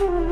Mm-hmm.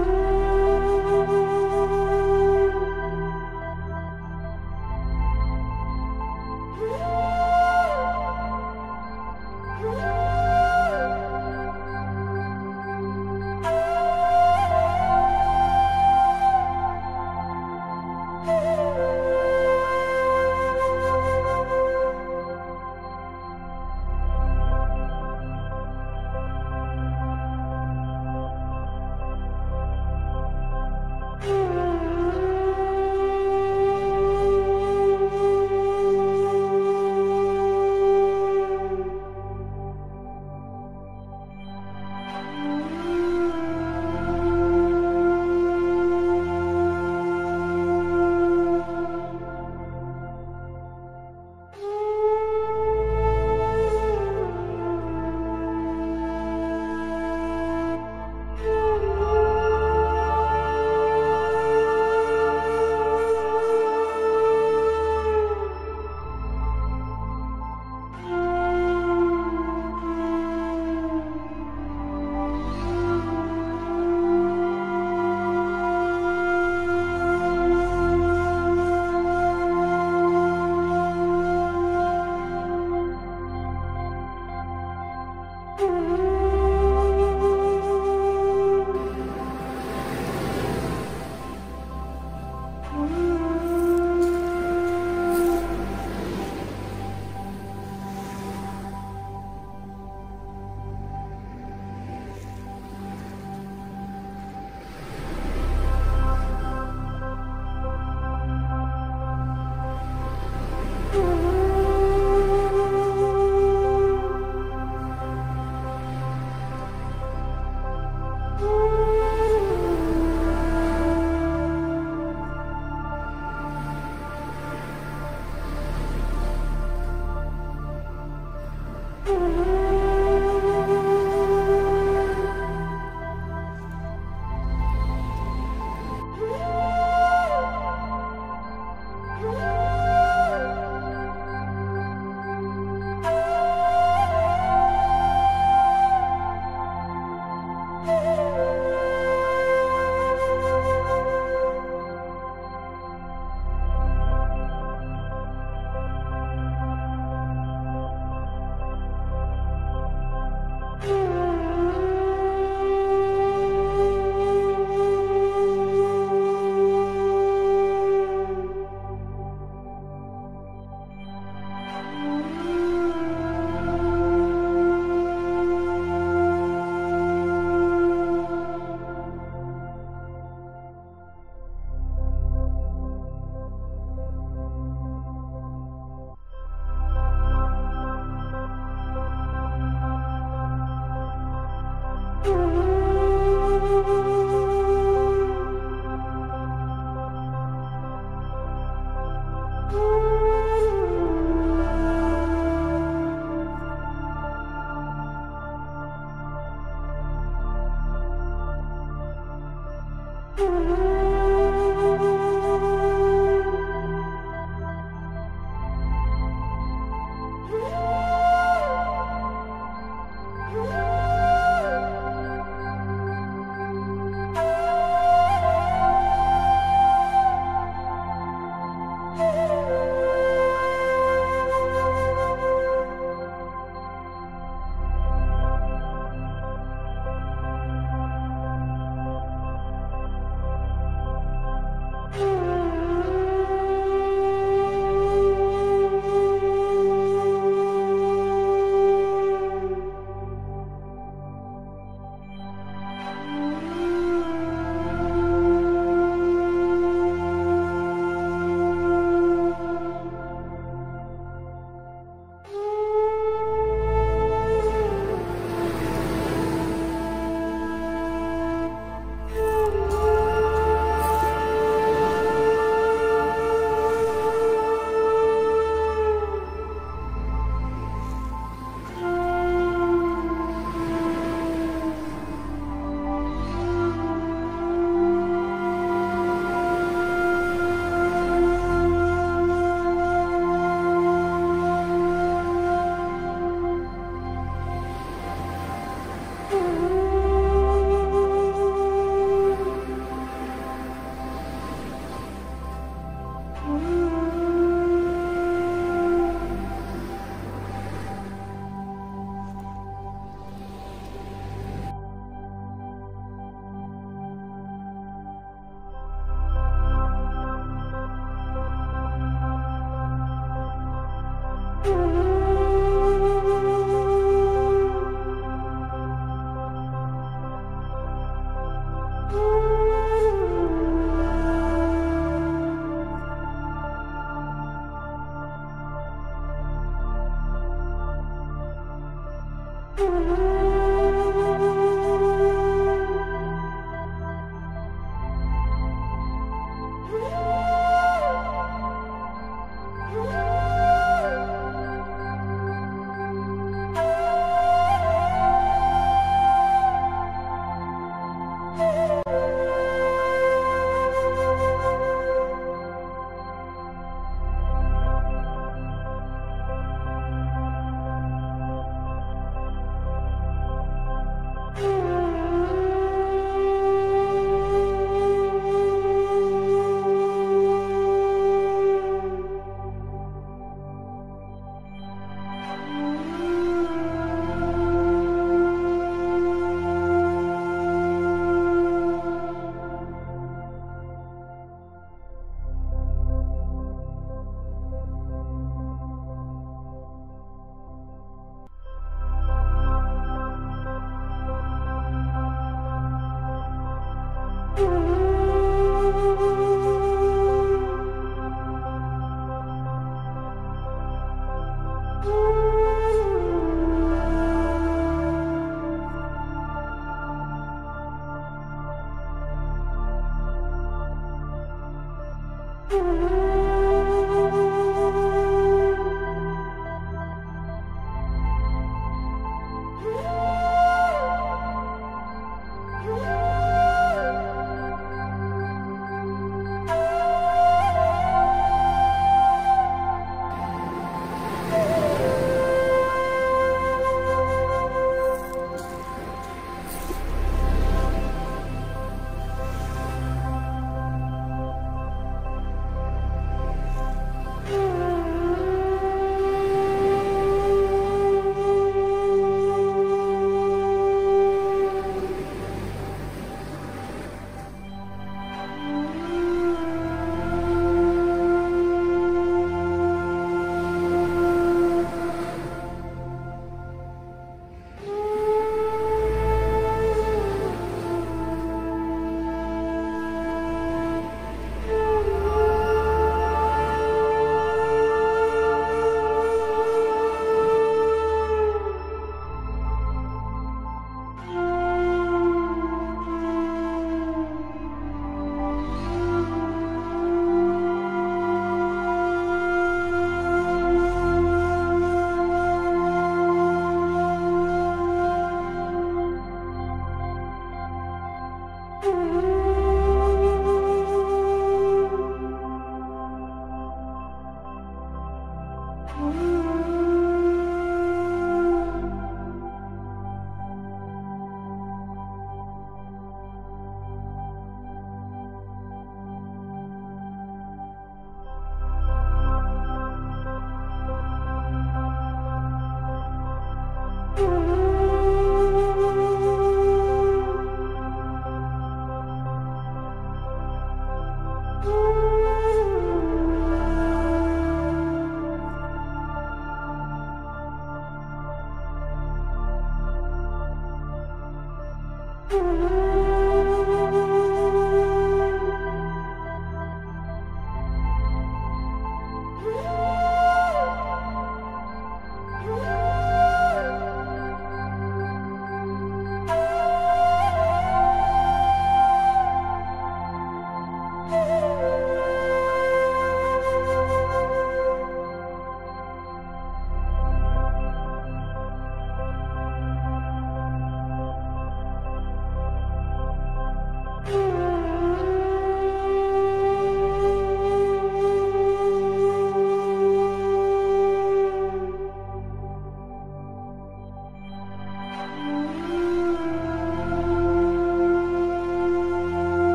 Mm-hmm.